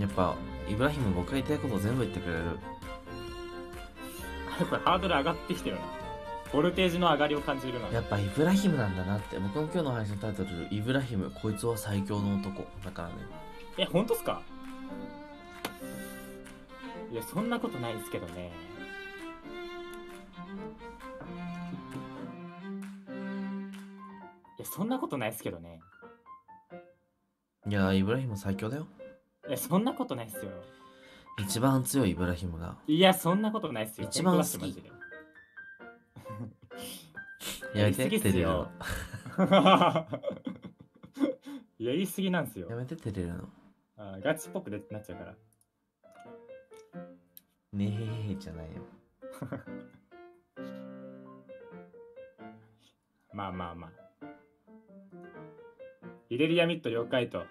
やっぱイブラヒム僕が言いたいこと全部言ってくれる。これハードル上がってきてるなボルテージの上がりを感じるなやっぱイブラヒムなんだなって。僕の今日の配信のタイトルイブラヒムこいつは最強の男。だからね。え本当っすか？いやそんなことないですけどね。いやそんなことないですけどね。いやイブラヒム最強だよそんなことないっすよ。一番強いイブラヒムが。いやそんなことないっすよ。一番好き。本当だってマジで。やめてやりすぎっすよ。照れるのやりすぎなんすよ。やめて照れるの。あーガチっぽくなっちゃうから。ねえじゃないよ。まあまあまあ。イレリアミッド了解と